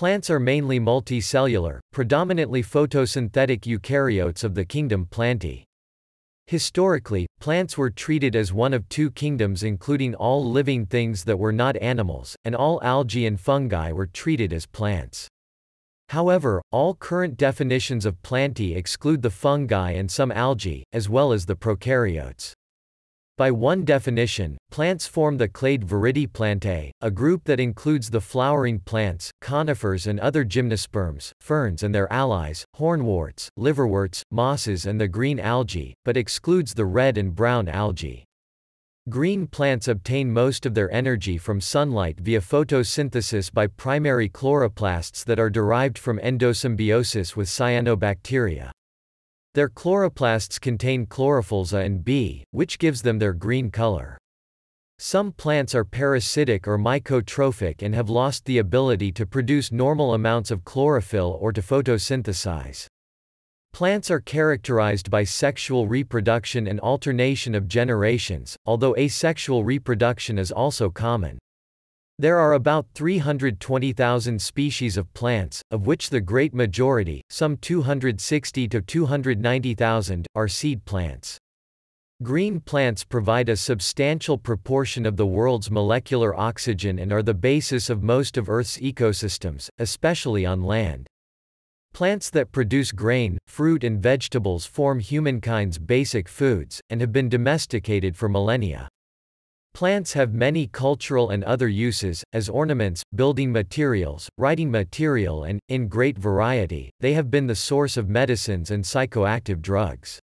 Plants are mainly multicellular, predominantly photosynthetic eukaryotes of the kingdom Plantae. Historically, plants were treated as one of two kingdoms including all living things that were not animals, and all algae and fungi were treated as plants. However, all current definitions of Plantae exclude the fungi and some algae, as well as the prokaryotes. By one definition, plants form the clade Viridiplantae, a group that includes the flowering plants, conifers and other gymnosperms, ferns and their allies, hornworts, liverworts, mosses and the green algae, but excludes the red and brown algae. Green plants obtain most of their energy from sunlight via photosynthesis by primary chloroplasts that are derived from endosymbiosis with cyanobacteria. Their chloroplasts contain chlorophylls A and B, which gives them their green color. Some plants are parasitic or mycotrophic and have lost the ability to produce normal amounts of chlorophyll or to photosynthesize. Plants are characterized by sexual reproduction and alternation of generations, although asexual reproduction is also common. There are about 320,000 species of plants, of which the great majority, some 260 to 290,000, are seed plants. Green plants provide a substantial proportion of the world's molecular oxygen and are the basis of most of Earth's ecosystems, especially on land. Plants that produce grain, fruit and vegetables form humankind's basic foods, and have been domesticated for millennia. Plants have many cultural and other uses, as ornaments, building materials, writing material and, in great variety, they have been the source of medicines and psychoactive drugs.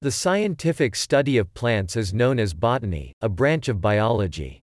The scientific study of plants is known as botany, a branch of biology.